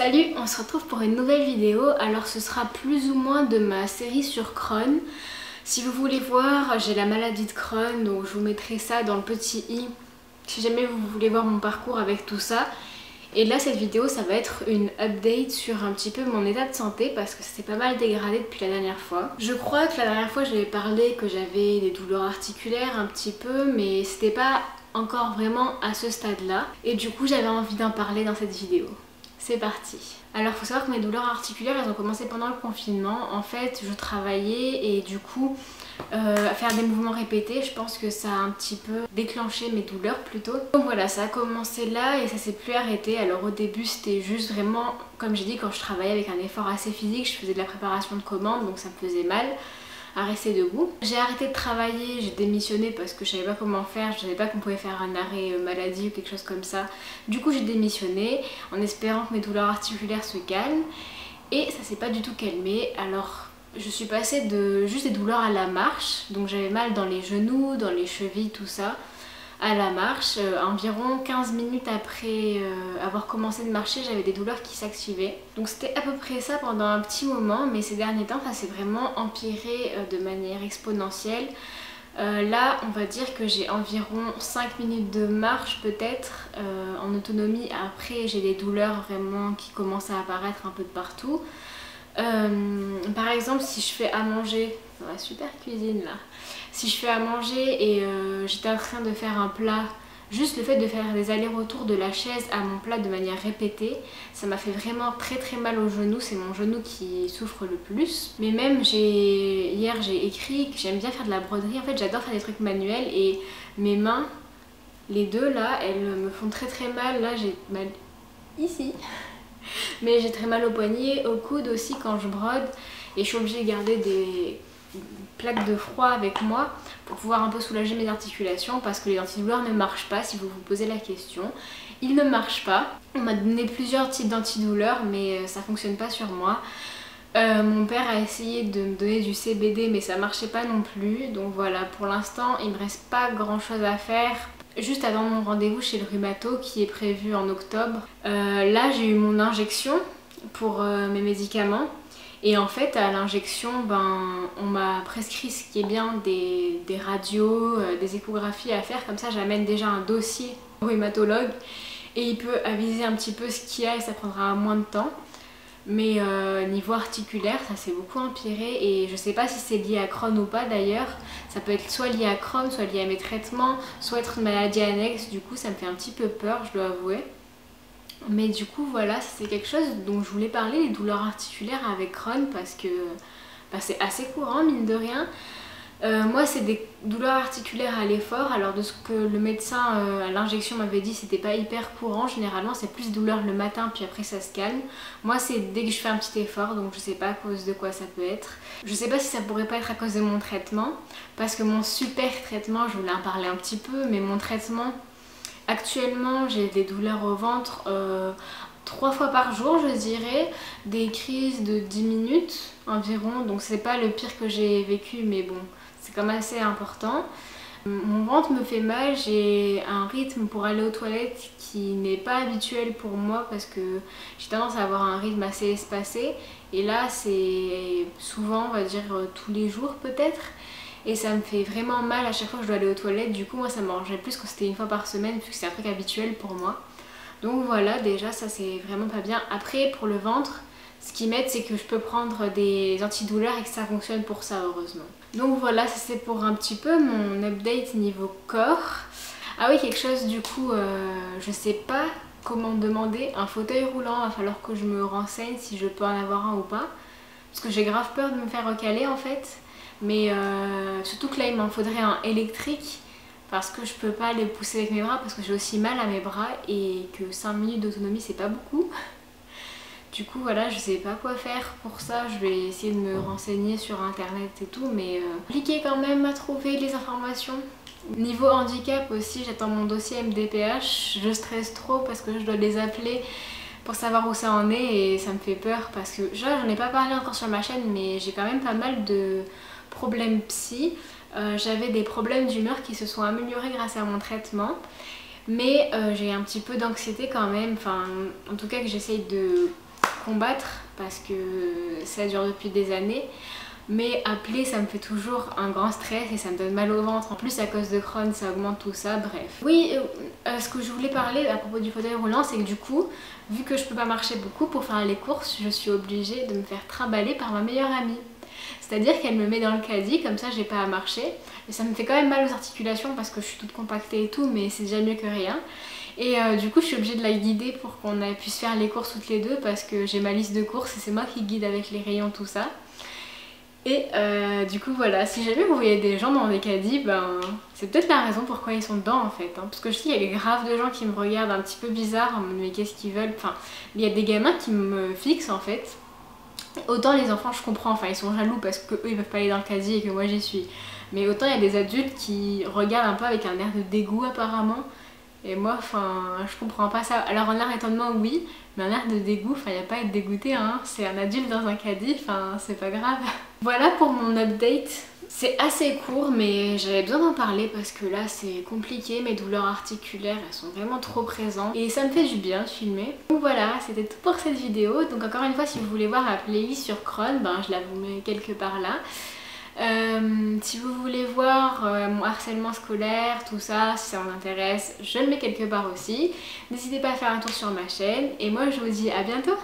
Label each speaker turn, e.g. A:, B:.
A: Salut, on se retrouve pour une nouvelle vidéo. Alors ce sera plus ou moins de ma série sur Crohn. Si vous voulez voir, j'ai la maladie de Crohn, donc je vous mettrai ça dans le petit i. Si jamais vous voulez voir mon parcours avec tout ça. Et là cette vidéo ça va être une update sur un petit peu mon état de santé parce que c'est pas mal dégradé depuis la dernière fois. Je crois que la dernière fois j'avais parlé que j'avais des douleurs articulaires un petit peu mais c'était pas encore vraiment à ce stade là et du coup j'avais envie d'en parler dans cette vidéo. C'est parti Alors faut savoir que mes douleurs articulaires elles ont commencé pendant le confinement. En fait je travaillais et du coup euh, faire des mouvements répétés je pense que ça a un petit peu déclenché mes douleurs plutôt. Donc voilà ça a commencé là et ça s'est plus arrêté. Alors au début c'était juste vraiment comme j'ai dit quand je travaillais avec un effort assez physique je faisais de la préparation de commandes donc ça me faisait mal à rester debout. J'ai arrêté de travailler, j'ai démissionné parce que je savais pas comment faire, je savais pas qu'on pouvait faire un arrêt euh, maladie ou quelque chose comme ça. Du coup j'ai démissionné en espérant que mes douleurs articulaires se calment et ça s'est pas du tout calmé alors je suis passée de juste des douleurs à la marche donc j'avais mal dans les genoux, dans les chevilles, tout ça à la marche. Euh, environ 15 minutes après euh, avoir commencé de marcher, j'avais des douleurs qui s'activaient. Donc c'était à peu près ça pendant un petit moment, mais ces derniers temps, ça s'est vraiment empiré euh, de manière exponentielle. là, on va dire que j'ai environ 5 minutes de marche peut-être en autonomie. Après, j'ai des douleurs vraiment qui commencent à apparaître un peu de partout. Par exemple, si je fais à manger, la super cuisine là, si je fais à manger et euh, j'étais en train de faire un plat, juste le fait de faire des allers-retours de la chaise à mon plat de manière répétée, ça m'a fait vraiment très très mal au genou, c'est mon genou qui souffre le plus. Mais même hier j'ai écrit que j'aime bien faire de la broderie, en fait j'adore faire des trucs manuels et mes mains, les deux là, elles me font très très mal, là j'ai mal. Ici. Mais j'ai très mal au poignet, au coude aussi quand je brode et je suis obligée de garder des plaque de froid avec moi pour pouvoir un peu soulager mes articulations parce que les antidouleurs ne marchent pas si vous vous posez la question. Ils ne marchent pas. On m'a donné plusieurs types d'antidouleurs mais euh, ça fonctionne pas sur moi. Euh, mon père a essayé de me donner du CBD mais ça marchait pas non plus donc voilà pour l'instant il me reste pas grand chose à faire juste avant mon rendez-vous chez le rhumato qui est prévu en octobre. Euh, là j'ai eu mon injection pour mes médicaments et en fait, à l'injection, ben, on m'a prescrit ce qui est bien des, radios, euh, des échographies à faire. Comme ça, j'amène déjà un dossier au rhumatologue et il peut aviser un petit peu ce qu'il y a et ça prendra moins de temps. Mais euh, niveau articulaire, ça s'est beaucoup empiré et je sais pas si c'est lié à Crohn ou pas d'ailleurs. Ça peut être soit lié à Crohn, soit lié à mes traitements, soit être une maladie annexe. Du coup, ça me fait un petit peu peur, je dois avouer. Mais du coup voilà, c'est quelque chose dont je voulais parler, les douleurs articulaires avec Crohn parce que bah, c'est assez courant mine de rien. Euh, moi c'est des douleurs articulaires à l'effort, alors de ce que le médecin euh, à l'injection m'avait dit c'était pas hyper courant, généralement c'est plus douleur le matin puis après ça se calme. Moi c'est dès que je fais un petit effort donc je sais pas à cause de quoi ça peut être. Je sais pas si ça pourrait pas être à cause de mon traitement parce que mon super traitement, je voulais en parler un petit peu, mais mon traitement Actuellement, j'ai des douleurs au ventre euh, trois fois par jour, je dirais. Des crises de 10 minutes environ. Donc c'est pas le pire que j'ai vécu, mais bon, c'est même assez important. Mon ventre me fait mal, j'ai un rythme pour aller aux toilettes qui n'est pas habituel pour moi parce que j'ai tendance à avoir un rythme assez espacé et là c'est souvent on va dire tous les jours peut-être et ça me fait vraiment mal à chaque fois que je dois aller aux toilettes. Du coup, moi ça m'arrangeait plus quand c'était une fois par semaine vu que c'est un truc habituel pour moi. Donc voilà, déjà ça c'est vraiment pas bien. Après, pour le ventre, ce qui m'aide c'est que je peux prendre des antidouleurs et que ça fonctionne pour ça heureusement. Donc voilà, ça c'est pour un petit peu mon update niveau corps. Ah oui, quelque chose du coup, euh, je sais pas comment demander un fauteuil roulant, il va falloir que je me renseigne si je peux en avoir un ou pas. Parce que j'ai grave peur de me faire recaler en fait. Mais euh, surtout que là il m'en faudrait un électrique parce que je peux pas les pousser avec mes bras parce que j'ai aussi mal à mes bras et que 5 minutes d'autonomie c'est pas beaucoup. Du coup voilà je sais pas quoi faire pour ça, je vais essayer de me renseigner sur internet et tout mais euh, compliqué quand même à trouver les informations. Niveau handicap aussi j'attends mon dossier MDPH, je stresse trop parce que je dois les appeler pour savoir où ça en est et ça me fait peur parce que j'en ai pas parlé encore sur ma chaîne mais j'ai quand même pas mal de problèmes psy. Euh, j'avais des problèmes d'humeur qui se sont améliorés grâce à mon traitement. Mais euh, j'ai un petit peu d'anxiété quand même, enfin en tout cas que j'essaye de combattre parce que ça dure depuis des années. Mais appeler, ça me fait toujours un grand stress et ça me donne mal au ventre. En plus, à cause de Crohn, ça augmente tout ça, bref. Oui, euh, ce que je voulais parler à propos du fauteuil roulant, c'est que du coup, vu que je peux pas marcher beaucoup pour faire les courses, je suis obligée de me faire trimballer par ma meilleure amie. C'est-à-dire qu'elle me met dans le caddie, comme ça j'ai pas à marcher. Et ça me fait quand même mal aux articulations parce que je suis toute compactée et tout, mais c'est déjà mieux que rien. Et euh, du coup je suis obligée de la guider pour qu'on puisse faire les courses toutes les deux parce que j'ai ma liste de courses et c'est moi qui guide avec les rayons tout ça. Et euh, du coup voilà, si jamais vous voyez des gens dans des caddies, ben c'est peut-être la raison pourquoi ils sont dedans en fait. Hein. Parce que je dis, il y a grave de gens qui me regardent un petit peu bizarre, mais qu'est-ce qu'ils veulent? Enfin, il y a des gamins qui me fixent en fait. Autant les enfants je comprends, enfin ils sont jaloux parce qu'eux ils peuvent pas aller dans le caddie et que moi j'y suis. Mais autant il y a des adultes qui regardent un peu avec un air de dégoût apparemment. Et moi, enfin, je comprends pas ça. Alors en air étonnement, oui, mais un air de dégoût, enfin, n'y a pas à être dégoûté, hein. C'est un adulte dans un caddie, enfin, c'est pas grave. Voilà pour mon update. C'est assez court, mais j'avais besoin d'en parler parce que là, c'est compliqué. Mes douleurs articulaires, elles sont vraiment trop présentes. Et ça me fait du bien de filmer. Donc voilà, c'était tout pour cette vidéo. Donc encore une fois, si vous voulez voir la playlist sur Crohn, ben, je la vous mets quelque part là. Euh, si vous voulez voir euh, mon harcèlement scolaire, tout ça, si ça vous intéresse, je le mets quelque part aussi. N'hésitez pas à faire un tour sur ma chaîne et moi je vous dis à bientôt